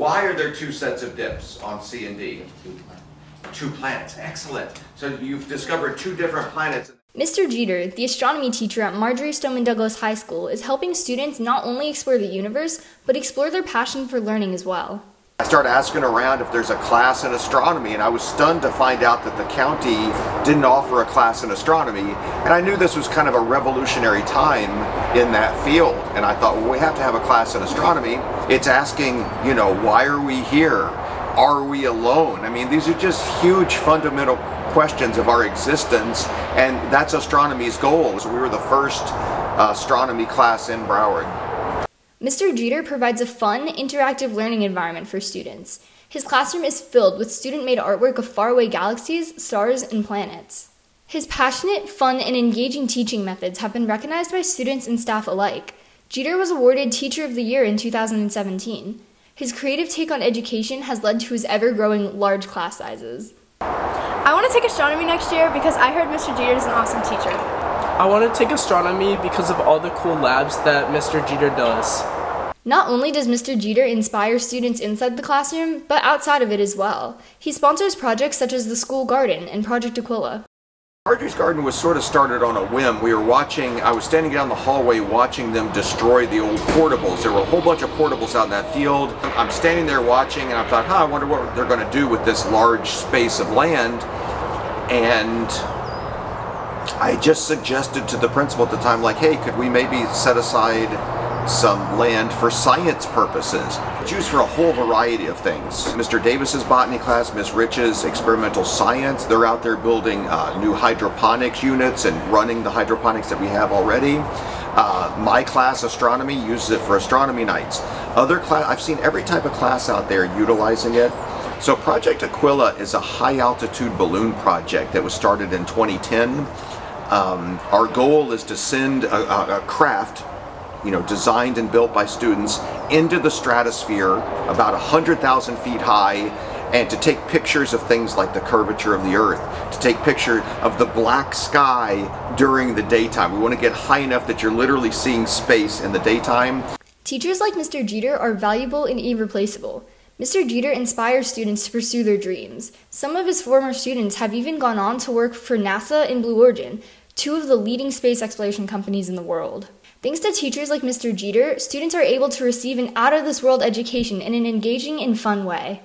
Why are there two sets of dips on C and D? Two planets, excellent. So you've discovered two different planets. Mr. Jeter, the astronomy teacher at Marjory Stoneman Douglas High School, is helping students not only explore the universe, but explore their passion for learning as well. I started asking around if there's a class in astronomy, and I was stunned to find out that the county didn't offer a class in astronomy. And I knew this was kind of a revolutionary time in that field. And I thought, well, we have to have a class in astronomy. It's asking, you know, why are we here? Are we alone? I mean, these are just huge fundamental questions of our existence, and that's astronomy's goal. So we were the first uh, astronomy class in Broward. Mr. Jeter provides a fun, interactive learning environment for students. His classroom is filled with student made artwork of faraway galaxies, stars, and planets. His passionate, fun, and engaging teaching methods have been recognized by students and staff alike. Jeter was awarded Teacher of the Year in 2017. His creative take on education has led to his ever growing large class sizes. I want to take astronomy next year because I heard Mr. Jeter is an awesome teacher. I want to take astronomy because of all the cool labs that Mr. Jeter does. Not only does Mr. Jeter inspire students inside the classroom, but outside of it as well. He sponsors projects such as the School Garden and Project Aquila. Marjory's Garden was sort of started on a whim. We were watching, I was standing down the hallway watching them destroy the old portables. There were a whole bunch of portables out in that field. I'm standing there watching and I thought, huh, I wonder what they're going to do with this large space of land. And I just suggested to the principal at the time, like, hey, could we maybe set aside some land for science purposes. It's used for a whole variety of things. Mr. Davis's botany class, Miss Rich's experimental science, they're out there building uh, new hydroponics units and running the hydroponics that we have already. Uh, my class, astronomy, uses it for astronomy nights. Other class, I've seen every type of class out there utilizing it. So Project Aquila is a high altitude balloon project that was started in 2010. Um, our goal is to send a, a, craft, you know, designed and built by students into the stratosphere about 100,000 feet high and to take pictures of things like the curvature of the earth, to take picture of the black sky during the daytime. We want to get high enough that you're literally seeing space in the daytime. Teachers like Mr. Jeter are valuable and irreplaceable. Mr. Jeter inspires students to pursue their dreams. Some of his former students have even gone on to work for NASA and Blue Origin, two of the leading space exploration companies in the world. Thanks to teachers like Mr. Jeter, students are able to receive an out of this world education in an engaging and fun way.